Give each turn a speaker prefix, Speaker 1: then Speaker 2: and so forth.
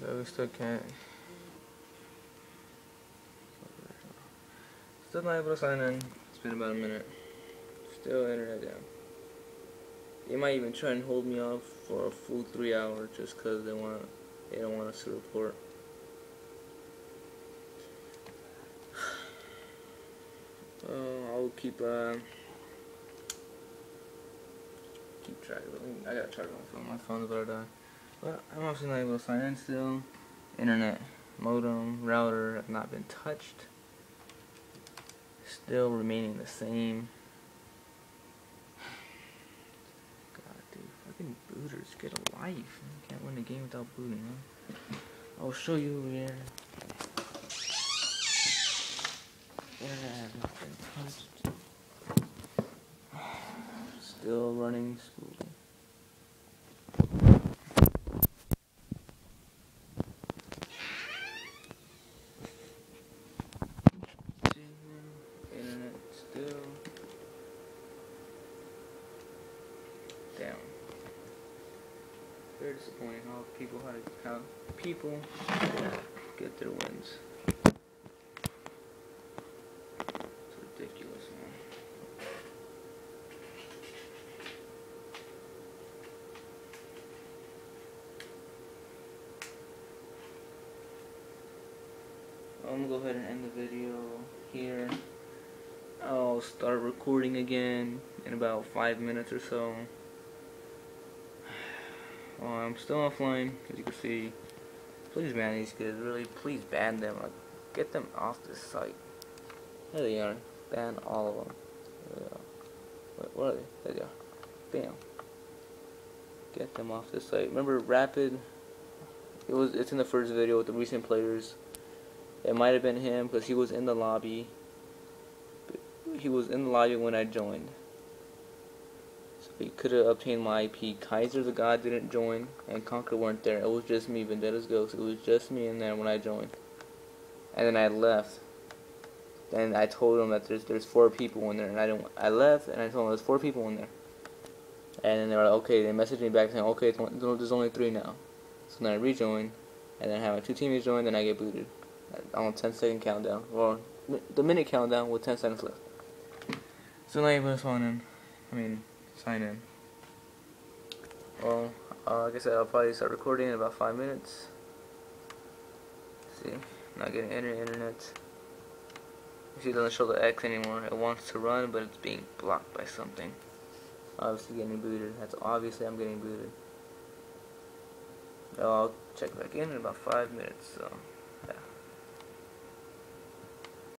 Speaker 1: Okay, we still can't. Still not able to sign in. It's been about a minute. Still internet down. They might even try and hold me off for a full three hours just because they want they don't want us to report. Uh, I'll keep uh, keep track of it. I gotta charge my phone. My phone's about to die. But I'm also not able to sign in still. Internet, modem, router have not been touched. Still remaining the same. God, dude, fucking booters, get a life. You can't win the game without booting, huh? I'll show you here. Internet has not been touched. Still running smoothly. Internet still down. Very disappointing how people how, how people get their wins. It's ridiculous, man. I'm gonna go ahead and end the video here. I'll start recording again in about five minutes or so. Well, I'm still offline, as you can see. Please ban these kids, really. Please ban them. Like, get them off this site. There they are. Ban all of them. There they are. Wait, what are they? There they are. Bam. Get them off this site. Remember Rapid? It was. It's in the first video with the recent players. It might have been him because he was in the lobby. He was in the lobby when I joined. Could have obtained my IP. Kaiser the God didn't join, and Conquer weren't there. It was just me, Vendetta's Ghost. It was just me in there when I joined. And then I left. And I told him that there's there's four people in there, and I didn't. I left, and I told him there's four people in there. And then they were like, okay. They messaged me back saying, okay, there's only three now. So then I rejoin, and then I have my two teammates join, then I get booted on a 10 second countdown, or the minute countdown with 10 seconds left. So now you put sign in. I mean, sign in. Well, uh, like I said, I'll probably start recording in about five minutes. see, not getting any internet. You see, it doesn't show the X anymore. It wants to run, but it's being blocked by something. Obviously getting booted. That's obviously I'm getting booted. I'll check back in in about five minutes. So, yeah.